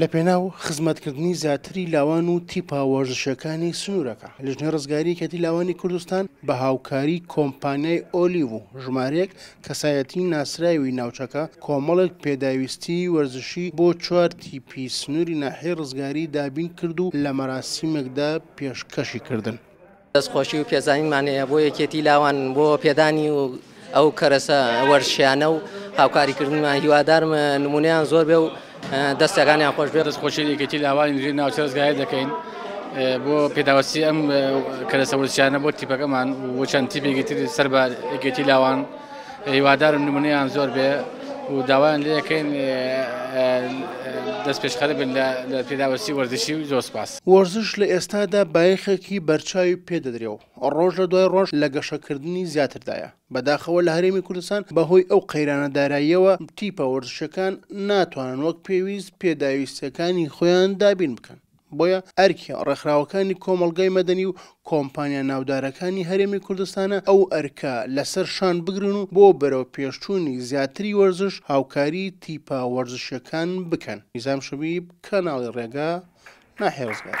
لە پێناو خزمەتکردنی زیاتری لاوان و تیپا وەرزشەکانی سنوورەکە لژنەی ڕزگاری کەتی لاوانی کوردستان بە هاوکاری کۆمپانیای ئۆلیڤ و ژمارێک کەسایەتی ناسراوی ناوچەکە کۆمەڵێک پێداویستی وەرزشی بۆ چوار تیپی سنووری ناحی ڕزگاری دابین کرد و لە مەراسیمێکدا پێشکەشی کردن. دەستخۆشی و پێزانینمان هەیە بۆ یەکێتی لاوان بۆ پێدانی و ئەو کەرەسە وەرزشیانە و هاوکاریکردنمان هیوادارم نمونەیان زۆر بێ و دەستەکانیان خۆش بێت دەستخۆشی یەکێتی لاوانی نوێ ناوچە ڕزگاری دەکەین بۆ پێداوەستی ئەم کەرەسە وەرزشیانە بۆ تیپەکەمان و چەند تیپێکی تر سەر بە یەکێتی لاوان هیوادارم نمونەیان زۆر بێ و داوایان لێ یەکەین دەست پێشخەر بن لە پێداوەستی وەرزشی و زۆر سپاس. وەرزش لە ئێستادا بایەخێکی بەرچاوی پێ دەدرێ و ڕۆژ لە دوای ڕۆژ لە گەشەکردنی زیاتردایە، بەداخەوە لە هەرێمی کوردستان بەهۆی ئەو قەیرانە داراییەوە تیپە وەرزشیەکان ناتوانن وەک پێویست پێداویستیەکانی خۆیان دابین بکەن، بۆیە ئەرکی ڕێکخراوەکانی کۆمەڵگای مەدەنی و کۆمپانیا ناودارەکانی هەرێمی کوردستانە ئەو ئەرکە لەسەر شان بگرن و بۆ بەرەوپێشچوونی زیاتری وەرزش هاوکاری تیپە وەرزشیەکان بکەن. نیزام شەبیب، کاناڵی ڕێگا، ناحیە ڕزگار.